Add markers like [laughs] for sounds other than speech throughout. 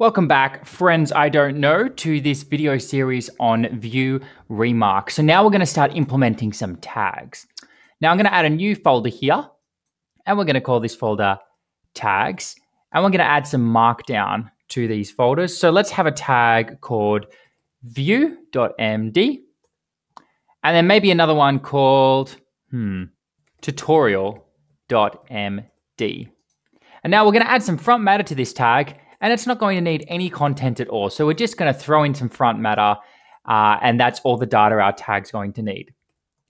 Welcome back, friends I don't know, to this video series on Vue Remark. So now we're going to start implementing some tags. Now I'm going to add a new folder here, and we're going to call this folder tags, and we're going to add some markdown to these folders. So let's have a tag called vue.md, and then maybe another one called hmm, tutorial.md. And now we're going to add some front matter to this tag, and it's not going to need any content at all. So we're just going to throw in some front matter, uh, and that's all the data our tag's going to need.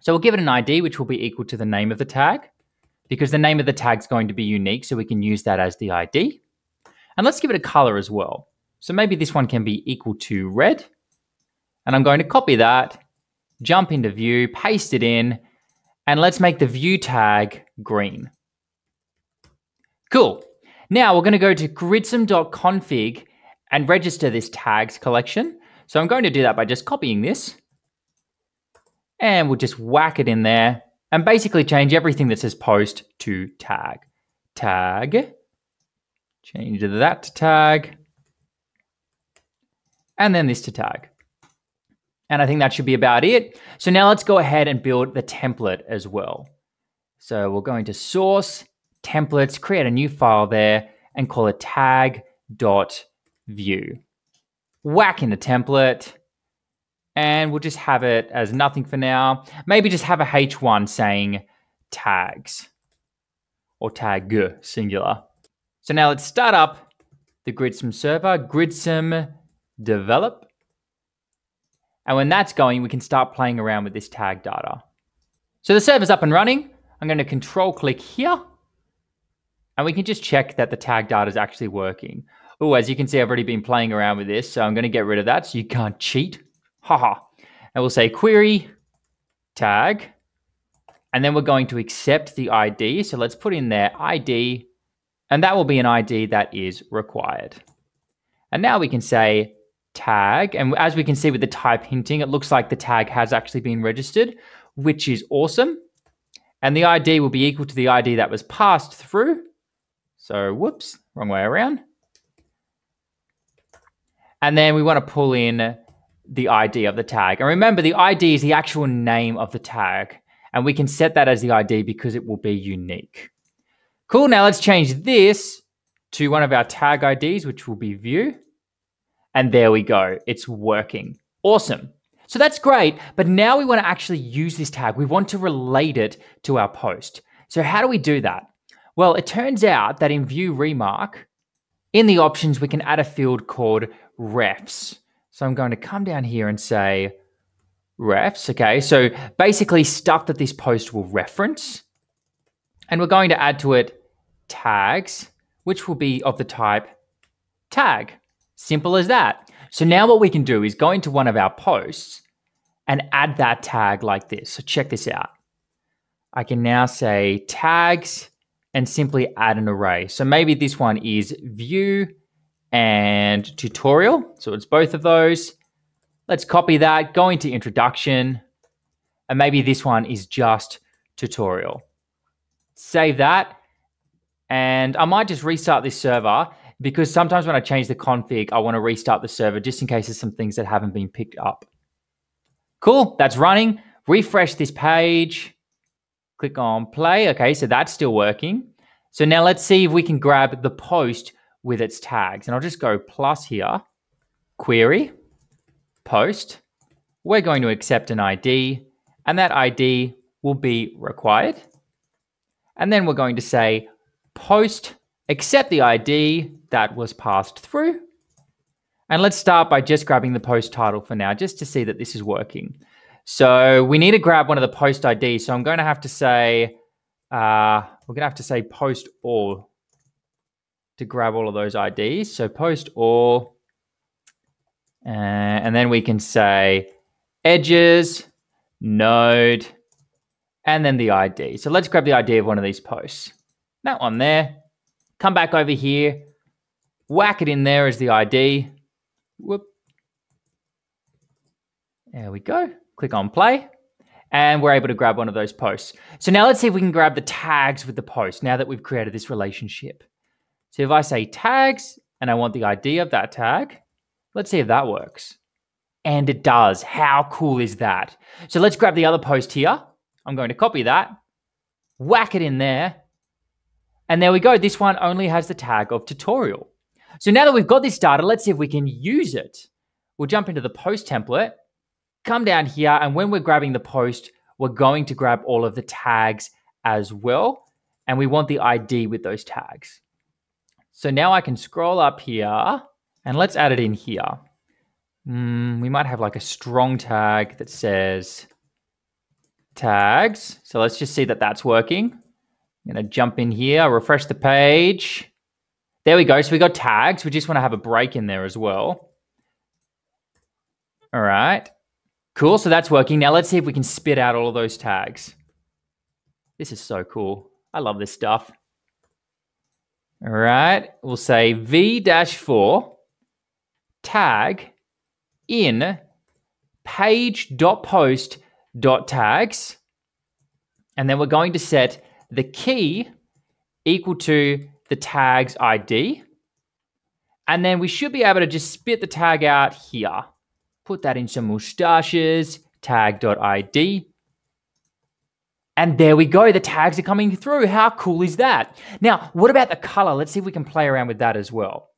So we'll give it an ID, which will be equal to the name of the tag, because the name of the tag is going to be unique, so we can use that as the ID. And let's give it a color as well. So maybe this one can be equal to red. And I'm going to copy that, jump into vue, paste it in, and let's make the vue tag green. Cool. Now we're going to go to gridsome.config and register this tags collection. So I'm going to do that by just copying this. And we'll just whack it in there and basically change everything that says post to tag. Tag. Change that to tag. And then this to tag. And I think that should be about it. So now let's go ahead and build the template as well. So we're going to source templates, create a new file there, and call it tag.vue. Whack in a template, and we'll just have it as nothing for now. Maybe just have a H1 saying tags or tag singular. So now let's start up the Gridsome server, Gridsome develop. And when that's going, we can start playing around with this tag data. So the server's up and running. I'm going to control click here and we can just check that the tag data is actually working. Oh, as you can see, I've already been playing around with this, so I'm going to get rid of that so you can't cheat. Haha. and we'll say query tag, and then we're going to accept the ID. So let's put in there ID, and that will be an ID that is required. And now we can say tag, and as we can see with the type hinting, it looks like the tag has actually been registered, which is awesome. And the ID will be equal to the ID that was passed through. So whoops, wrong way around. And then we want to pull in the ID of the tag. And remember, the ID is the actual name of the tag. And we can set that as the ID because it will be unique. Cool, now let's change this to one of our tag IDs, which will be vue. And there we go, it's working. Awesome. So that's great, but now we want to actually use this tag. We want to relate it to our post. So how do we do that? Well, it turns out that in Vue Remark, in the options, we can add a field called refs. So I'm going to come down here and say refs. Okay, so basically stuff that this post will reference. And we're going to add to it tags, which will be of the type tag. Simple as that. So now what we can do is go into one of our posts and add that tag like this. So check this out. I can now say tags and simply add an array. So maybe this one is vue and tutorial. So it's both of those. Let's copy that, go into introduction, and maybe this one is just tutorial. Save that, and I might just restart this server because sometimes when I change the config, I want to restart the server just in case there's some things that haven't been picked up. Cool, that's running. Refresh this page. Click on play. Okay, so that's still working. So now let's see if we can grab the post with its tags. And I'll just go plus here, query, post. We're going to accept an ID, and that ID will be required. And then we're going to say post, accept the ID that was passed through. And let's start by just grabbing the post title for now, just to see that this is working. So we need to grab one of the post IDs. So I'm going to have to say, uh, we're going to have to say post all to grab all of those IDs. So post all, uh, and then we can say edges, node, and then the ID. So let's grab the ID of one of these posts. That one there. Come back over here, whack it in there as the ID. Whoop. There we go click on play, and we're able to grab one of those posts. So now let's see if we can grab the tags with the post now that we've created this relationship. So if I say tags and I want the ID of that tag. Let's see if that works. And it does. How cool is that? So let's grab the other post here. I'm going to copy that, whack it in there, and there we go. This one only has the tag of tutorial. So now that we've got this data, let's see if we can use it. We'll jump into the post template, come down here, and when we're grabbing the post, we're going to grab all of the tags as well. And we want the ID with those tags. So now I can scroll up here and let's add it in here. Mm, we might have like a strong tag that says tags. So let's just see that that's working. I'm going to jump in here, refresh the page. There we go. So we got tags. We just want to have a break in there as well. All right. Cool. So that's working. Now let's see if we can spit out all of those tags. This is so cool. I love this stuff. All right. We'll say v-for tag in page.post.tags. And then we're going to set the key equal to the tag's ID. And then we should be able to just spit the tag out here. Put that in some mustaches, tag.id. And there we go. The tags are coming through. How cool is that? Now, what about the color? Let's see if we can play around with that as well.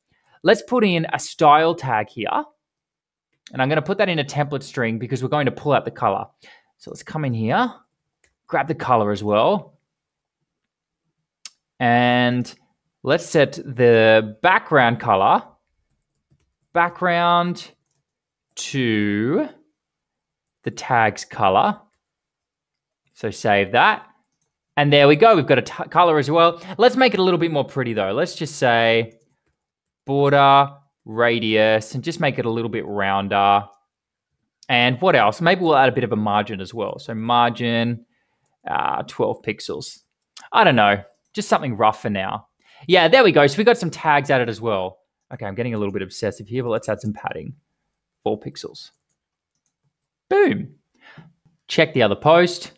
Let's put in a style tag here. And I'm going to put that in a template string because we're going to pull out the color. So let's come in here, grab the color as well. And let's set the background color background to the tag's color. So save that. And there we go. We've got a color as well. Let's make it a little bit more pretty though. Let's just say border radius and just make it a little bit rounder. And what else? Maybe we'll add a bit of a margin as well. So margin, uh, 12 pixels. I don't know, just something rough for now. Yeah, there we go. So we got some tags added as well. Okay, I'm getting a little bit obsessive here, but let's add some padding. Pixels. Boom. Check the other post.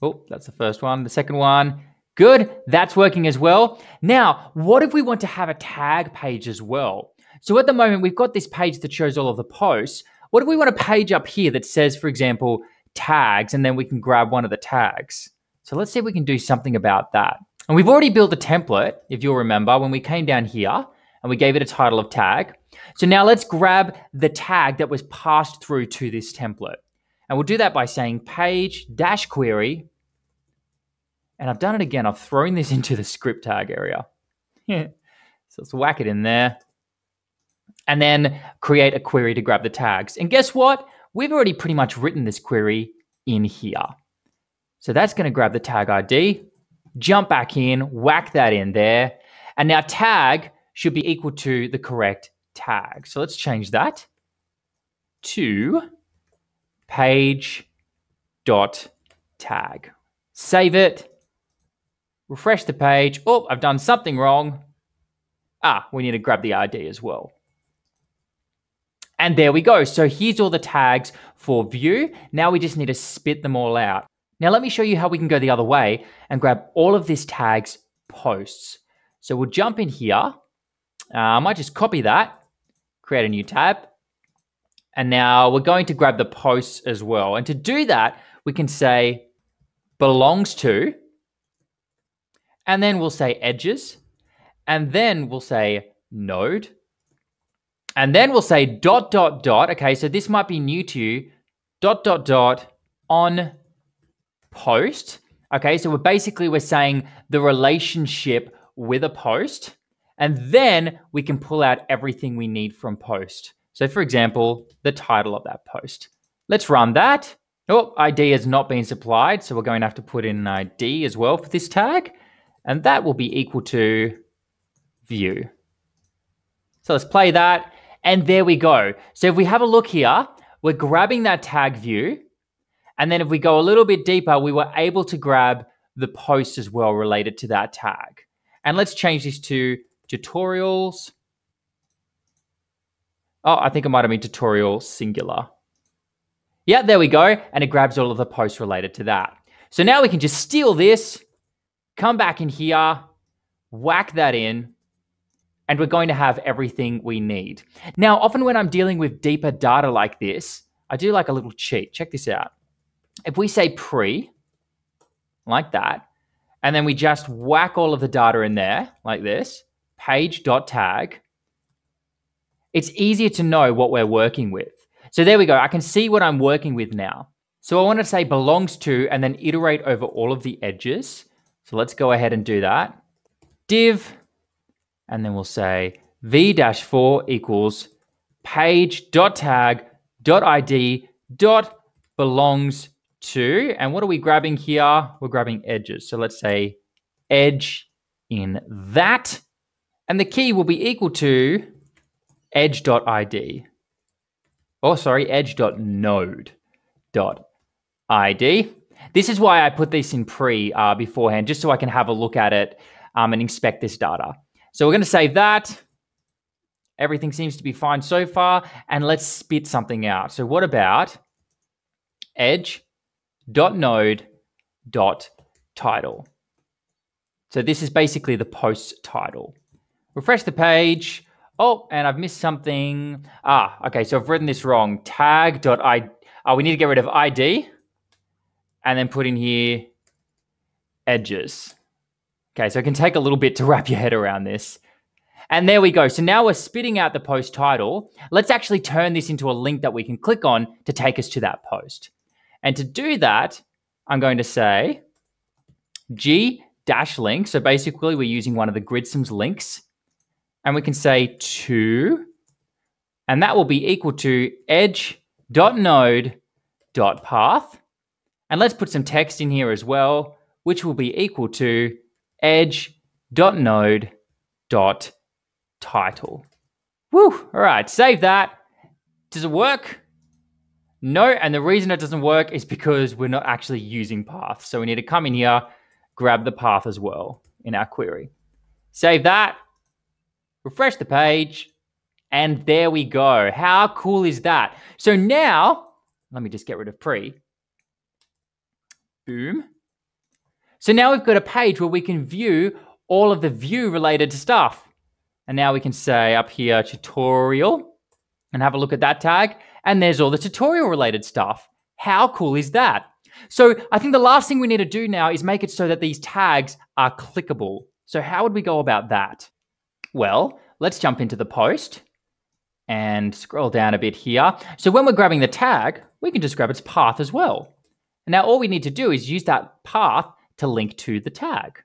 Oh, that's the first one. The second one, Good, that's working as well. Now, what if we want to have a tag page as well? So at the moment, we've got this page that shows all of the posts. What if we want a page up here that says, for example, tags, and then we can grab one of the tags? So let's see if we can do something about that. And we've already built a template, if you'll remember, when we came down here and we gave it a title of tag. So now let's grab the tag that was passed through to this template. And we'll do that by saying page dash query and I've done it again. I've thrown this [laughs] into the script tag area. so let's whack it in there. And then create a query to grab the tags. And guess what? We've already pretty much written this query in here. So that's going to grab the tag ID, jump back in, whack that in there. And now tag should be equal to the correct tag. So let's change that to page dot tag. Save it refresh the page. Oh, I've done something wrong. Ah, we need to grab the ID as well. And there we go. So here's all the tags for vue. Now we just need to spit them all out. Now let me show you how we can go the other way and grab all of this tags posts. So we'll jump in here. Uh, I might just copy that, create a new tab. And now we're going to grab the posts as well. And to do that, we can say belongs to and then we'll say edges, and then we'll say node, and then we'll say dot, dot, dot. Okay, so this might be new to you. Dot, dot, dot on post. Okay, so we're basically, we're saying the relationship with a post, and then we can pull out everything we need from post. So for example, the title of that post. Let's run that. Oh, ID has not been supplied, so we're going to have to put in an ID as well for this tag and that will be equal to vue. So let's play that, and there we go. So if we have a look here, we're grabbing that tag vue, and then if we go a little bit deeper, we were able to grab the post as well related to that tag. And let's change this to tutorials. Oh, I think it might have been tutorial singular. Yeah, there we go. And it grabs all of the posts related to that. So now we can just steal this come back in here, whack that in, and we're going to have everything we need. Now, often when I'm dealing with deeper data like this, I do like a little cheat. Check this out. If we say pre, like that, and then we just whack all of the data in there, like this, page.tag, it's easier to know what we're working with. So there we go. I can see what I'm working with now. So I want to say belongs to and then iterate over all of the edges. So let's go ahead and do that. Div, and then we'll say v-for equals page.tag.id dot belongs to. And what are we grabbing here? We're grabbing edges. So let's say edge in that. And the key will be equal to edge.id. Oh, sorry, edge.node.id. This is why I put this in pre uh, beforehand, just so I can have a look at it um, and inspect this data. So we're going to save that. Everything seems to be fine so far. And let's spit something out. So what about edge.node.title? So this is basically the post title. Refresh the page. Oh, and I've missed something. Ah, okay, so I've written this wrong. Tag.id. Oh, we need to get rid of ID and then put in here edges. Okay, so it can take a little bit to [laughs] wrap your head around this. And there we go. So now we're spitting out the post title. Let's actually turn this into a link that we can click on to take us to that post. And to do that, I'm going to say g dash link. So basically, we're using one of the Gridsome links and we can say to, and that will be equal to edge.node.path. And let's put some text in here as well, which will be equal to edge.node.title. Woo! All right, save that. Does it work? No, and the reason it doesn't work is because we're not actually using path. So we need to come in here, grab the path as well in our query. Save that, refresh the page, and there we go. How cool is that? So now, let me just get rid of pre. Boom. So now we've got a page where we can view all of the vue related stuff. And now we can say up here tutorial and have a look at that tag. And there's all the tutorial related stuff. How cool is that? So I think the last thing we need to do now is make it so that these tags are clickable. So how would we go about that? Well, let's jump into the post and scroll down a bit here. So when we're grabbing the tag, we can just grab its path as well. Now all we need to do is use that path to link to the tag.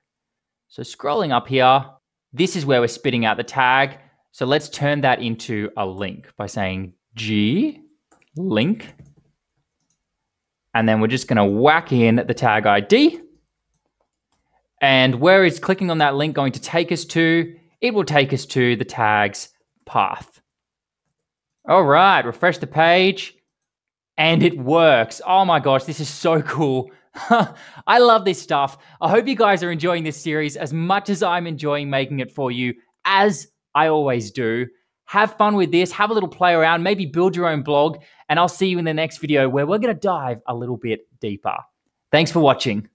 So scrolling up here, this is where we're spitting out the tag. So let's turn that into a link by saying g link. And then we're just going to whack in the tag ID. And where is clicking on that link going to take us to? It will take us to the tag's path. All right, refresh the page and it works. Oh my gosh, this is so cool. [laughs] I love this stuff. I hope you guys are enjoying this series as much as I'm enjoying making it for you, as I always do. Have fun with this, have a little play around, maybe build your own blog, and I'll see you in the next video where we're going to dive a little bit deeper. Thanks for watching.